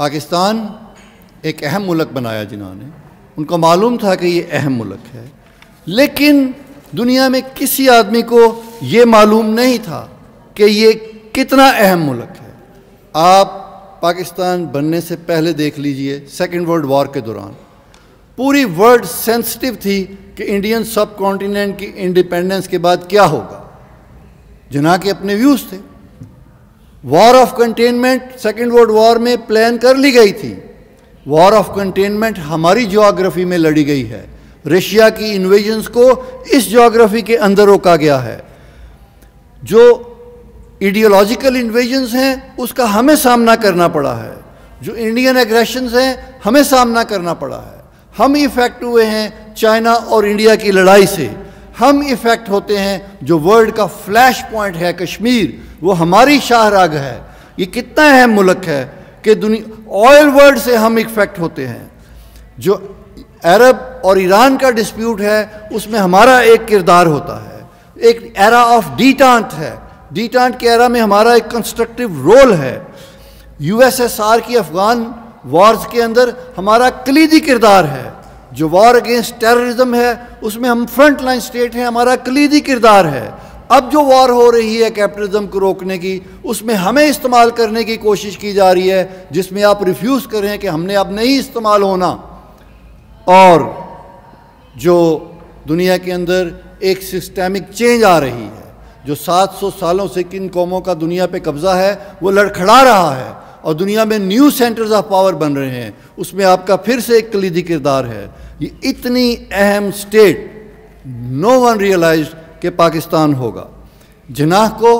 पाकिस्तान एक अहम मुल्क बनाया जिन्होंने। उनको मालूम था कि ये अहम मुल्क है। लेकिन दुनिया में किसी आदमी को ये मालूम नहीं था कि ये कितना अहम मुल्क है। आप पाकिस्तान बनने से पहले देख लीजिए सेकेंड वर्ल्ड वॉर के दौरान। पूरी वर्ल्ड सेंसिटिव थी कि इंडियन सब कॉन्टिनेंट की इंडिपेंडेंस के बाद क्या होगा। जना के अपने व्यूज़ थे। War of containment second world war में प्लान कर ली गई थी। वॉर ऑफ़ कंटेनमेंट हमारी जोग्राफी में लड़ी गई है। रशिया की इन्वेजन्स को इस जोग्राफी के अंदर रोका गया है। जो इडियोलॉजिकल इन्वेजन्स हैं, उसका हमें सामना करना पड़ा है। जो इंडियन एग्रेशंस हैं, हमें सामना करना पड़ा है। हम इफ़ेक्ट हुए हैं चाइना और इंडिया की लड़ाई से। हम इफ़ेक्ट होते हैं जो वर्ल्ड का फ्लैश पॉइंट है कश्मीर। वो हमारी शाहराग है। ये कितना अहम मुल्क है कि दुनिया ऑयल वर्ल्ड से हम इफ़ेक्ट होते हैं। जो अरब और ईरान का डिस्प्यूट है, उसमें हमारा एक किरदार होता है। एक एरा ऑफ़ डीटांट है। डीटांट के एरा में हमारा एक कंस्ट्रक्टिव रोल है। यूएसएसआर की अफगान वॉर्स के अंदर हमारा कलीदी किरदार है। जो वॉर अगेंस्ट टेररिज्म है, उसमें हम फ्रंट लाइन स्टेट हैं, हमारा कलीदी किरदार है। अब जो वॉर हो रही है कैपिटलिज्म को रोकने की, उसमें हमें इस्तेमाल करने की कोशिश की जा रही है, जिसमें आप रिफ्यूज़ करें कि हमने अब नहीं इस्तेमाल होना। और जो दुनिया के अंदर एक सिस्टेमिक चेंज आ रही है, जो 700 सालों से किन कौमों का दुनिया पे कब्ज़ा है, वो लड़खड़ा रहा है, और दुनिया में न्यू सेंटर्स ऑफ़ पावर बन रहे हैं, उसमें आपका फिर से एक कलीदी किरदार है। ये इतनी अहम स्टेट नो वन रियलाइज़ कि पाकिस्तान होगा। जनाह को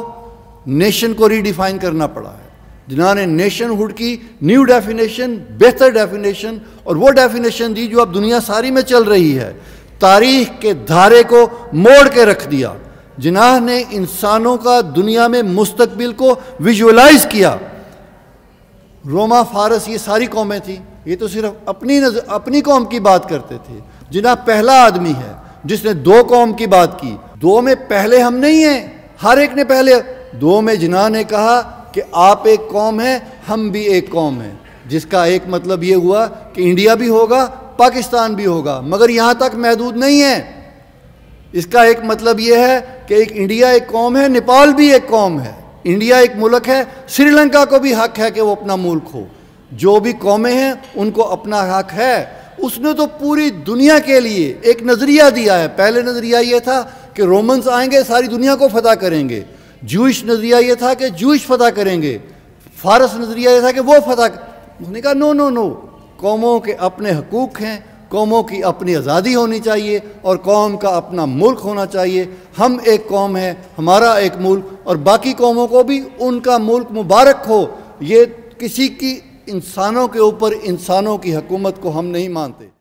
नेशन को रीडिफाइन करना पड़ा है। जिन्हों ने नेशनहुड की न्यू डेफिनेशन बेहतर डेफिनेशन और वो डेफिनेशन दी जो अब दुनिया सारी में चल रही है। तारीख के धारे को मोड़ के रख दिया। जिनाह ने इंसानों का दुनिया में मुस्तकबिल को विजुअलाइज किया। रोमा फारस ये सारी कौमें थी। ये तो सिर्फ़ अपनी नज़र, अपनी कौम की बात करते थे। जिनाह पहला आदमी है जिसने दो कौम की बात की। दो में पहले हम नहीं हैं, हर एक ने पहले। दो में जिना ने कहा कि आप एक कौम है, हम भी एक कौम है, जिसका एक मतलब ये हुआ कि इंडिया भी होगा, पाकिस्तान भी होगा, मगर यहाँ तक महदूद नहीं है। इसका एक मतलब ये है कि एक इंडिया एक कौम है, नेपाल भी एक कौम है, इंडिया एक मुल्क है, श्रीलंका को भी हक है कि वो अपना मुल्क हो। जो भी कौमें हैं, उनको अपना हक है। उसने तो पूरी दुनिया के लिए एक नज़रिया दिया है। पहले नज़रिया ये था कि रोमन्स आएँगे, सारी दुनिया को फतह करेंगे। जूश नज़रिया ये था कि जूश फतह करेंगे। फारस नज़रिया ये था कि वो फतह उसने कहा, नो नो नो, कौमों के अपने हकूक़ हैं, कौमों की अपनी आज़ादी होनी चाहिए और कौम का अपना मुल्क होना चाहिए। हम एक कौम है, हमारा एक मुल्क और बाकी कौमों को भी उनका मुल्क मुबारक हो। ये किसी की, इंसानों के ऊपर, इंसानों की हकूमत को हम नहीं मानते।